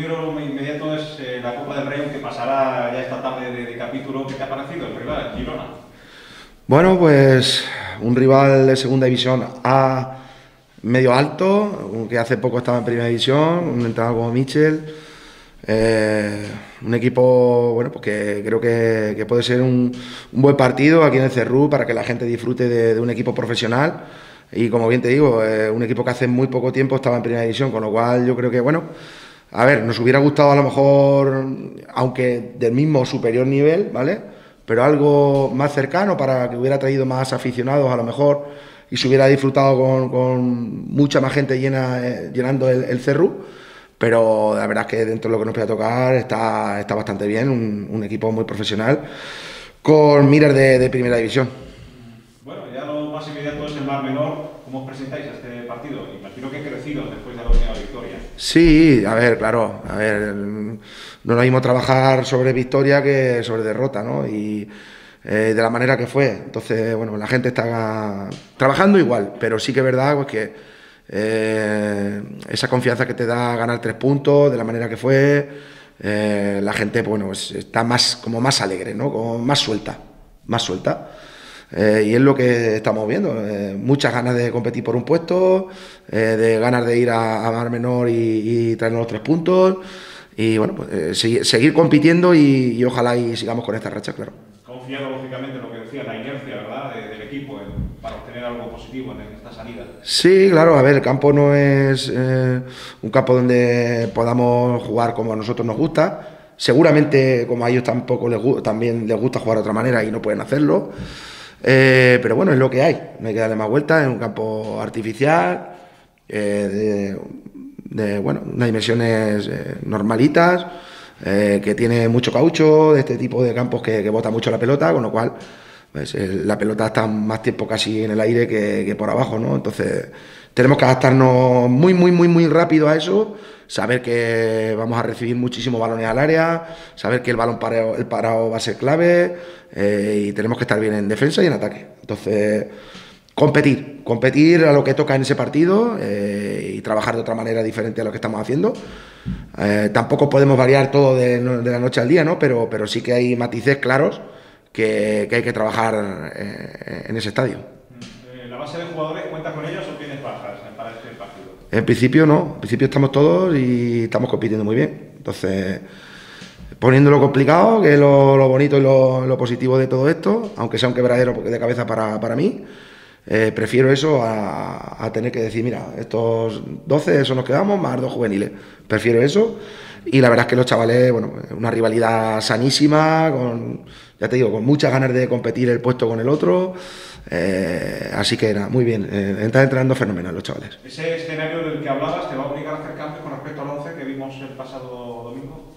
de la Copa del Rey, que pasará ya esta tarde de, capítulo. ¿Qué te ha parecido el rival, Girona? Bueno, pues un rival de segunda división A medio alto, que hace poco estaba en primera división, un entrenador como Michel. Eh, un equipo bueno, pues que creo que, puede ser un, buen partido aquí en el Cerrú para que la gente disfrute de, un equipo profesional. Y como bien te digo, eh, un equipo que hace muy poco tiempo estaba en primera división, con lo cual yo creo que, bueno, a ver, nos hubiera gustado a lo mejor, aunque del mismo superior nivel, ¿vale? Pero algo más cercano para que hubiera traído más aficionados a lo mejor y se hubiera disfrutado con, mucha más gente llena, eh, llenando el, el Cerrú pero la verdad es que dentro de lo que nos puede tocar está, está bastante bien, un, equipo muy profesional con miras de, primera división. Menor. ¿Cómo os presentáis a este partido? Imagino que crecido después de la última victoria. Sí, a ver, claro, a ver, no lo mismo trabajar sobre victoria que sobre derrota, ¿no? Y eh, de la manera que fue. Entonces, bueno, la gente está trabajando igual, pero sí que es verdad pues, que eh, esa confianza que te da ganar tres puntos de la manera que fue, eh, la gente bueno, pues está más, como más alegre, ¿no? como más suelta, más suelta. Eh, y es lo que estamos viendo, muchas ganas de competir por un puesto, de ganas de ir a, Mar Menor y, y traernos los tres puntos, y bueno, pues, seguir, compitiendo y, ojalá y sigamos con esta racha, claro. Confiado lógicamente en lo que decía, la inercia ¿verdad? del equipo para obtener algo positivo en esta salida. Sí, claro, a ver, el campo no es eh, un campo donde podamos jugar como a nosotros nos gusta. Seguramente, como a ellos tampoco les también les gusta jugar de otra manera y no pueden hacerlo. Eh, pero bueno, es lo que hay. No hay que darle más vueltas. Es un campo artificial, eh, de, bueno, unas dimensiones normalitas, que tiene mucho caucho, de este tipo de campos que, que bota mucho la pelota, con lo cual pues, la pelota está más tiempo casi en el aire que, por abajo, ¿no? Entonces tenemos que adaptarnos muy, muy, muy, muy rápido a eso, saber que vamos a recibir muchísimos balones al área, saber que el balón parado, el parado va a ser clave eh, y tenemos que estar bien en defensa y en ataque. Entonces, competir, competir a lo que toca en ese partido eh, y trabajar de otra manera diferente a lo que estamos haciendo. Eh, tampoco podemos variar todo de, de, la noche al día, ¿no? Pero, pero sí que hay matices claros que, hay que trabajar eh, en ese estadio. Eh, ¿La base de jugadores cuenta con ellos o tienes bajas para este partido? En principio no, en principio estamos todos y estamos compitiendo muy bien. Entonces, poniéndolo complicado, que es lo, bonito y lo, positivo de todo esto, aunque sea un quebradero de cabeza para, para mí, eh, prefiero eso a, a, tener que decir, mira, estos 12, eso nos quedamos, más dos juveniles. Prefiero eso. Y la verdad es que los chavales, bueno, una rivalidad sanísima, con ya te digo, con muchas ganas de competir el puesto con el otro. Eh, así que era muy bien, eh, están entrenando fenomenal los chavales. ¿Ese escenario del que hablabas te va a obligar a hacer cambios con respecto al 11 que vimos el pasado domingo?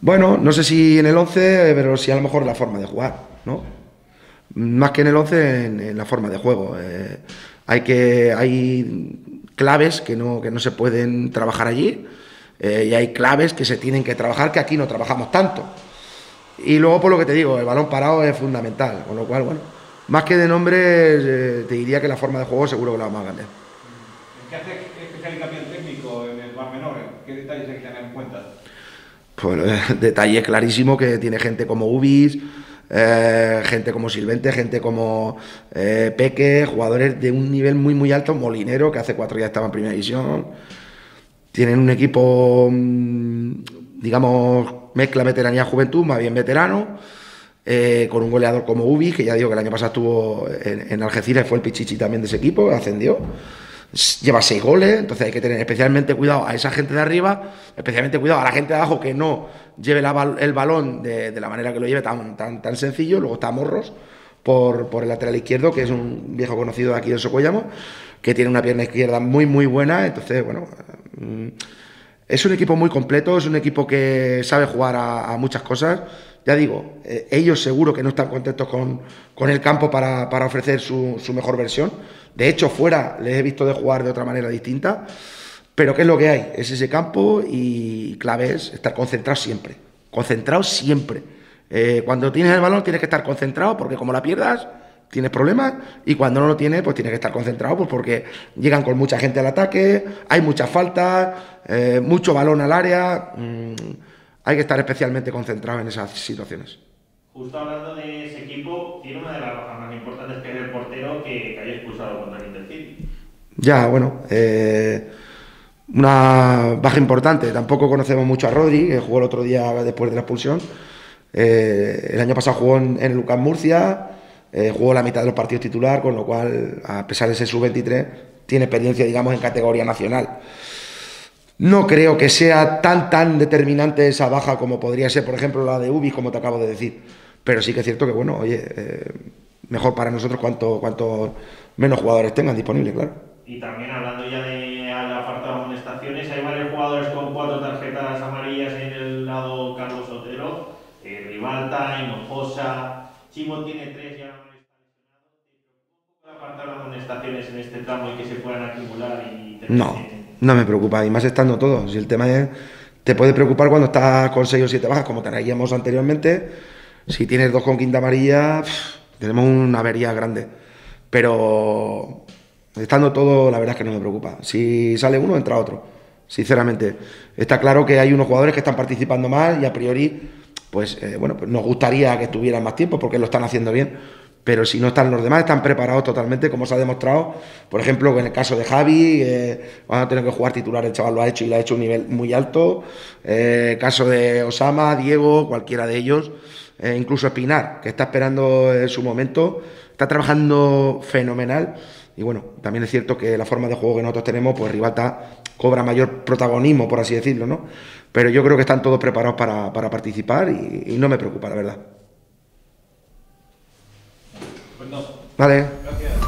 Bueno, no sé si en el 11, pero sí a lo mejor la forma de jugar, ¿no? Más que en el 11, en, la forma de juego. Eh, hay, que, hay claves que no, que no se pueden trabajar allí eh, y hay claves que se tienen que trabajar que aquí no trabajamos tanto. Y luego, por lo que te digo, el balón parado es fundamental, con lo cual, bueno, más que de nombre, eh, te diría que la forma de juego seguro que la vamos a cambiar. ¿Qué hace especial hincapié técnico en el bar menor? ¿Qué detalles hay que tener en cuenta? Pues eh, detalle clarísimo que tiene gente como Ubis, eh, gente como Silvente, gente como Peque, jugadores de un nivel muy muy alto, Molinero, que hace cuatro días estaba en primera división. Tienen un equipo, mm, digamos, mezcla veteranía-juventud, más bien veterano, eh, con un goleador como Ubi, que ya digo que el año pasado estuvo en, Algeciras, fue el Pichichi también de ese equipo, ascendió. Lleva seis goles, entonces hay que tener especialmente cuidado a esa gente de arriba, especialmente cuidado a la gente de abajo que no lleve el balón de, la manera que lo lleve tan, tan, tan sencillo. Luego está Morros por, por el lateral izquierdo, que es un viejo conocido de aquí de Socollamo, que tiene una pierna izquierda muy, muy buena. Entonces, bueno. Es un equipo muy completo, es un equipo que sabe jugar a, muchas cosas. Ya digo, eh, ellos seguro que no están contentos con, el campo para, ofrecer su, mejor versión. De hecho, fuera les he visto de jugar de otra manera distinta. Pero ¿qué es lo que hay? Es ese campo y clave es estar concentrado siempre. Concentrado siempre. Eh, cuando tienes el balón tienes que estar concentrado porque como la pierdas, tienes problemas y cuando no lo tienes, pues tienes que estar concentrado pues porque llegan con mucha gente al ataque, hay muchas faltas, eh, mucho balón al área. Mm, hay que estar especialmente concentrado en esas situaciones. Justo hablando de ese equipo, tiene una de las bajas más importantes que es el portero que, que haya expulsado contra el Intercity. Ya, bueno, eh, una baja importante. Tampoco conocemos mucho a Rodri, que jugó el otro día después de la expulsión. Eh, el año pasado jugó en, en Lucas Murcia, eh, jugó la mitad de los partidos titular, con lo cual, a pesar de ser sub-23, tiene experiencia, digamos, en categoría nacional. No creo que sea tan, tan determinante esa baja como podría ser, por ejemplo, la de Ubis, como te acabo de decir. Pero sí que es cierto que, bueno, oye, eh, mejor para nosotros cuanto, cuanto menos jugadores tengan disponibles, claro. Y también hablando ya de al apartado de amonestaciones, hay varios jugadores con cuatro tarjetas amarillas en el lado Carlos Otero, eh, Rivalta, Hinojosa, Chimo tiene tres ya no están lesionados. ¿Te en este tramo y que se puedan acumular y tener No, no me preocupa, y más estando todo. Si el tema es, te puede preocupar cuando estás con 6 o 7 bajas, como teníamos anteriormente. Si tienes dos con quinta amarilla, pff, tenemos una avería grande. Pero estando todo, la verdad es que no me preocupa. Si sale uno, entra otro. Sinceramente, está claro que hay unos jugadores que están participando más y a priori, pues eh, bueno, pues nos gustaría que estuvieran más tiempo porque lo están haciendo bien. Pero si no están los demás, están preparados totalmente, como se ha demostrado. Por ejemplo, en el caso de Javi, eh, van a tener que jugar titular, el chaval lo ha hecho y lo ha hecho a un nivel muy alto. Eh, caso de Osama, Diego, cualquiera de ellos, eh, incluso Espinar, que está esperando eh, su momento, está trabajando fenomenal. Y bueno, también es cierto que la forma de juego que nosotros tenemos, pues Ribata cobra mayor protagonismo, por así decirlo, ¿no? Pero yo creo que están todos preparados para, participar y no me preocupa, la verdad. Vale. gracias.